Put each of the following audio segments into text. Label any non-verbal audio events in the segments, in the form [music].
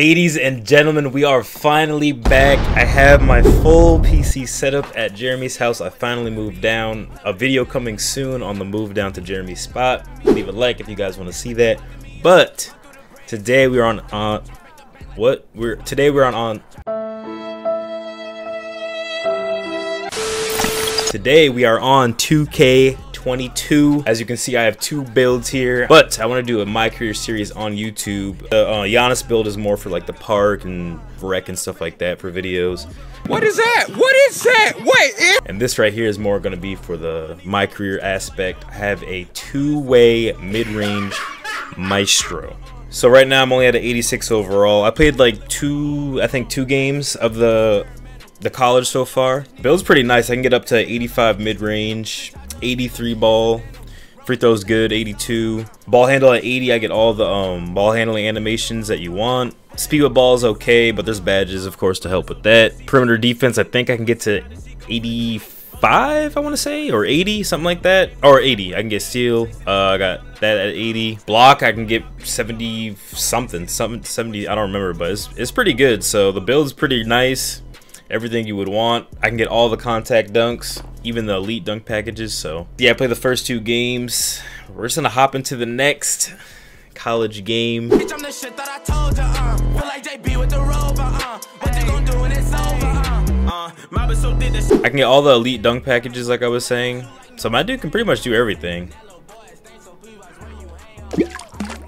Ladies and gentlemen, we are finally back. I have my full PC setup at Jeremy's house. I finally moved down. A video coming soon on the move down to Jeremy's spot. Leave a like if you guys want to see that. But today we're on on uh, what? We're today we're on on Today we are on 2K 22. As you can see, I have two builds here, but I want to do a My Career series on YouTube. The uh, Giannis build is more for like the park and rec and stuff like that for videos. What is that? What is that? Wait. And this right here is more going to be for the My Career aspect. I have a two-way mid-range Maestro. So right now I'm only at an 86 overall. I played like two, I think two games of the the college so far. Build's pretty nice. I can get up to 85 mid-range, 83 ball. Free throws good, 82. Ball handle at 80, I get all the um, ball handling animations that you want. Speed with ball is okay, but there's badges, of course, to help with that. Perimeter defense, I think I can get to 85, I want to say, or 80, something like that. Or 80, I can get steal. Uh, I got that at 80. Block, I can get 70 something, something 70, I don't remember, but it's, it's pretty good. So the build's pretty nice everything you would want. I can get all the contact dunks, even the elite dunk packages. So yeah, I play the first two games. We're just gonna hop into the next college game. Uh. Uh. Uh. I can get all the elite dunk packages like I was saying. So my dude can pretty much do everything.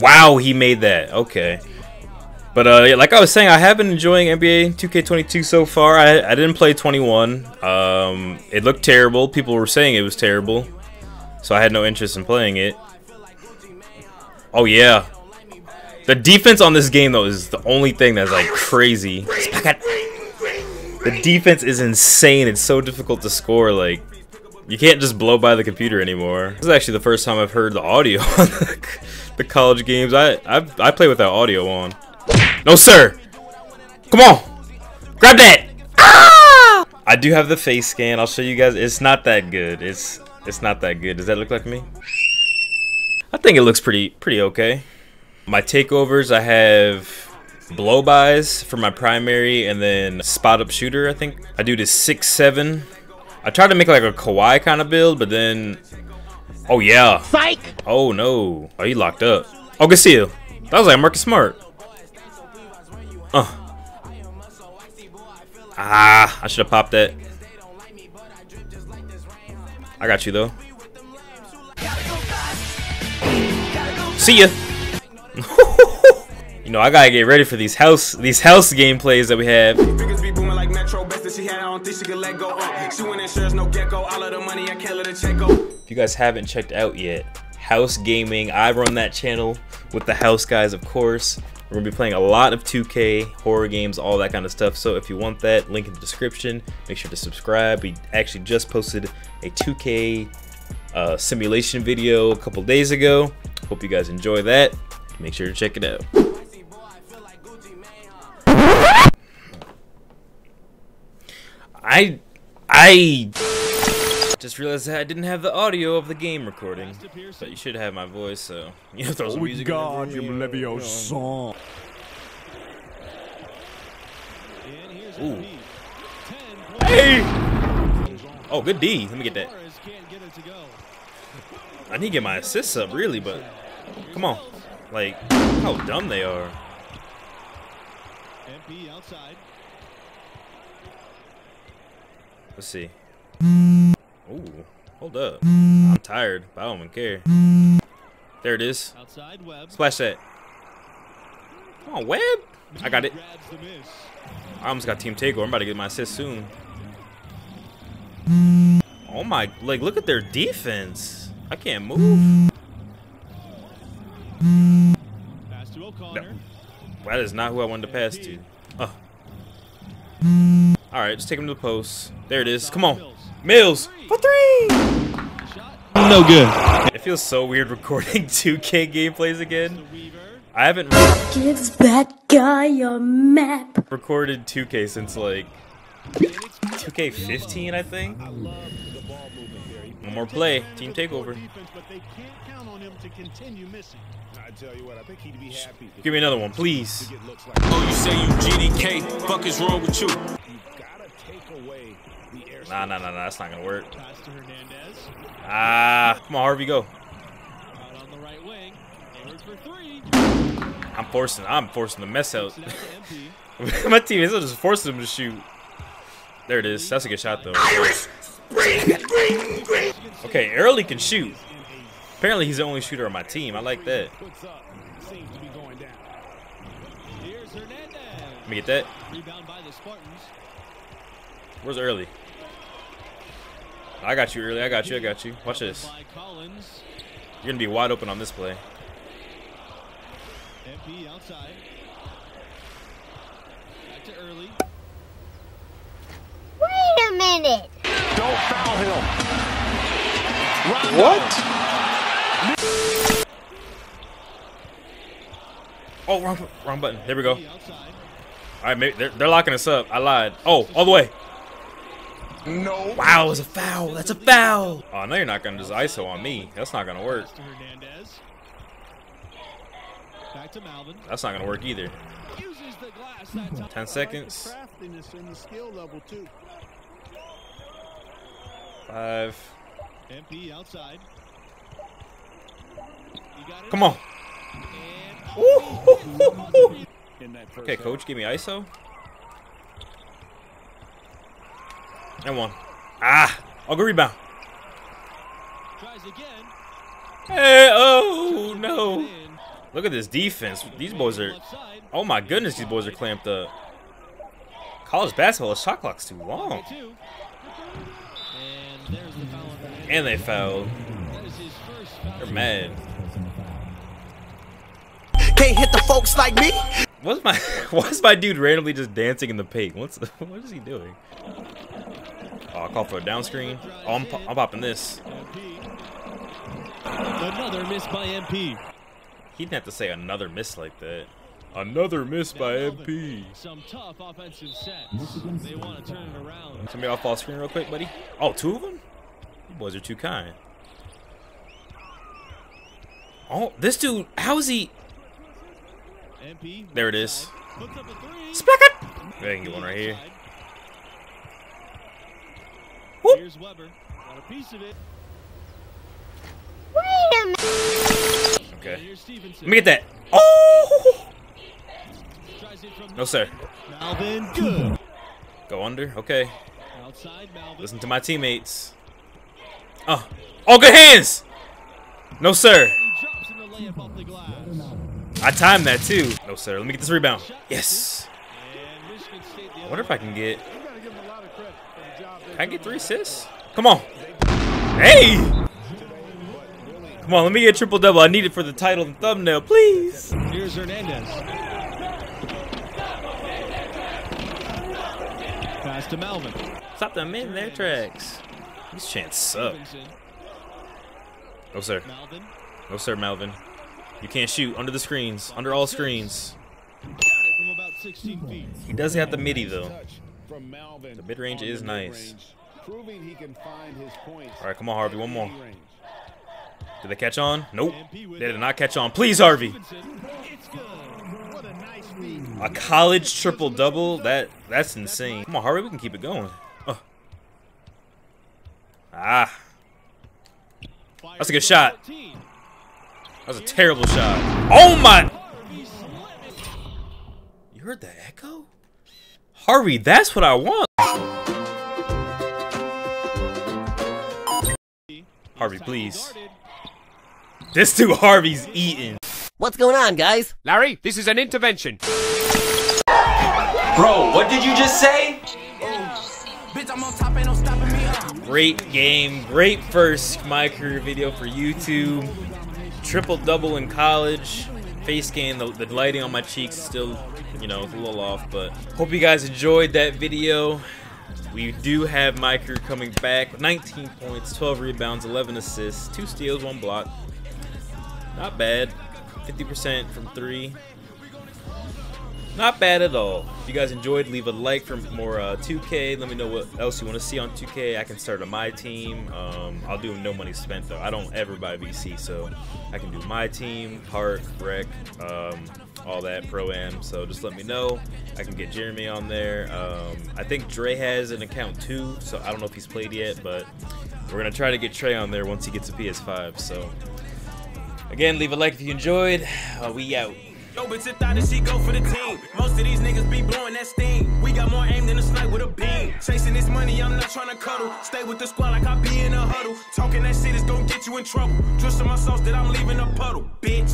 Wow, he made that. Okay. But uh, like I was saying, I have been enjoying NBA 2K22 so far. I, I didn't play 21. Um, it looked terrible. People were saying it was terrible. So I had no interest in playing it. Oh, yeah. The defense on this game, though, is the only thing that's, like, crazy. The defense is insane. It's so difficult to score. Like, you can't just blow by the computer anymore. This is actually the first time I've heard the audio [laughs] on the, the college games. I, I, I play without audio on. No, sir. Come on. Grab that. Ah! I do have the face scan. I'll show you guys. It's not that good. It's it's not that good. Does that look like me? I think it looks pretty pretty okay. My takeovers, I have blow-bys for my primary and then spot-up shooter, I think. I do this 6-7. I tried to make like a Kawhi kind of build, but then... Oh, yeah. Psych! Oh, no. Oh, he locked up. Oh, good see you. That was like Marcus Smart. Uh. Ah, I should have popped that. I got you though. See ya. [laughs] you know, I gotta get ready for these house these house gameplays that we have. If you guys haven't checked out yet, House Gaming, I run that channel with the house guys, of course. We're going to be playing a lot of 2K, horror games, all that kind of stuff. So if you want that, link in the description. Make sure to subscribe. We actually just posted a 2K uh, simulation video a couple days ago. Hope you guys enjoy that. Make sure to check it out. I... I... Just realized that I didn't have the audio of the game recording, but you should have my voice, so [laughs] you know throw some oh music. God, you Leviosa. Ooh. Hey! Oh, good D. Let me get that. I need to get my assists up, really, but come on. Like, how dumb they are. Let's see. Ooh, hold up. I'm tired, but I don't even care. There it is. Splash that. Come on, Webb. I got it. I almost got team takeover. I'm about to get my assist soon. Oh my, like, look at their defense. I can't move. No. That is not who I wanted to pass to. Oh. Alright, just take him to the post. There it is. Come on. Mills for three. No good. It feels so weird recording [laughs] 2K gameplays again. I haven't gives that guy a map. Recorded 2K since like 2K15, I think. One more play. Team takeover. Defense, but they can't count on him to continue missing. I tell you what, I think he'd be happy Give me another one, please. get looks like Oh, you say you GDK? Fuck is wrong with you? Nah, nah, nah, nah. That's not gonna work. Pass to Hernandez. Ah, come on, Harvey, go. Out on the right wing. For three. I'm forcing. I'm forcing the mess out. Sends it out to MP. [laughs] My team is just forcing him to shoot. There it is. That's a good shot though. Okay, Early can shoot. Apparently, he's the only shooter on my team. I like that. Puts up, seems to be going down. Here's Hernandez. Let me get that. Rebound by the Spartans. Where's Early? I got you, Early. I got you. I got you. Watch this. Collins. You're gonna be wide open on this play. MP outside. Back to early. Wait a minute. Don't foul him. What? Oh, wrong, wrong button. There we go. All right, maybe they're, they're locking us up. I lied. Oh, all the way. No. Wow, it's a foul. That's a foul. Oh, no, you're not gonna just ISO on me. That's not gonna work. Hernandez. Back to Malvin. That's not gonna work either. Uses the glass that time. Ten seconds. Craftiness and the skill level too. Five. MP outside. You got it. Come on. And In that first Okay, coach, give me ISO. And one. Ah, I'll go rebound. tries again. Hey, oh no. Look at this defense. These boys are. Oh my goodness, these boys are clamped up. College basketball, the shot clock's too long. And there's the foul on Hernandez. And they fouled. That is foul. They're mad. Can't hit the folks like me. What's my [laughs] why's my dude randomly just dancing in the paint? What's [laughs] what is he doing? Uh, oh, I call for a down screen. Oh, I'm, po- I'm popping this. Another miss by MP. He didn't have to say another miss like that. Another miss by MP. Some tough offensive sets. They want to turn it around. Somebody off ball screen real quick, buddy. Oh, two of them? You boys are too kind. Oh, this dude, how is he? MP. There it is. Puts up a three. Splacket! I can get one right here. Outside. Whoop. Here's Weber. Got a piece of it. Wait a minute. Okay. here's Stevenson. Let me get that. Oh! Tries it from No, sir. Malvin. Good. Go under. Okay. Outside Malvin. Listen to my teammates. Oh. Oh, good hands! No, sir. He drops in the layup off the glass. I timed that too. No, sir. Let me get this rebound. Yes. And Michigan State the I wonder if I can get. You gotta give him a lot of credit for the job they've Can I get three assists? Come on. Hey! Come on, let me get a triple double. I need it for the title and thumbnail, please. Here's Hernandez. Pass to Malvin. Stop them in their tracks. These chants suck. No, sir. Malvin. No, sir, Melvin. You can't shoot under the screens, under all screens. Got it from about 16 feet. He does have the midi though. From Malvin The mid-range is nice. proving he can find his points. All right, come on, Harvey, one more. Did they catch on? Nope. They did not catch on. Please, Harvey. Stevenson. It's good. What a nice feed. A college triple double? That that's insane. Come on, Harvey, we can keep it going. Oh. Ah, That's a good shot. 14. that was a terrible shot. Oh my! You heard that echo? Harvey, that's what I want. Harvey, please. This dude Harvey's eating. What's going on, guys? Larry, this is an intervention. Bro, what did you just say? Great game, great first my career video for YouTube. Triple double in college. Face game, the, the lighting on my cheeks still, you know, a little off, but hope you guys enjoyed that video. We do have my career coming back 19 points, 12 rebounds, 11 assists, 2 steals, 1 block. Not bad. 50% from 3. Not bad at all. If you guys enjoyed, leave a like for more uh, 2K. Let me know what else you want to see on 2K. I can start on my team. Um, I'll do no money spent though. I don't ever buy VC, so I can do my team, park, rec, um, all that pro am. So just let me know. I can get Jeremy on there. Um, I think Dre has an account too, so I don't know if he's played yet, but we're gonna try to get Trey on there once he gets a PS5. So again, leave a like if you enjoyed. Uh, we out. Yo, bitch, it thought that she go for the team. Most of these niggas be blowing that steam. We got more aim than a snipe with a beam. Chasing this money, I'm not trying to cuddle. Stay with the squad like I be in a huddle. Talking that shit is gonna get you in trouble. Twist on my sauce that I'm leaving a puddle, bitch.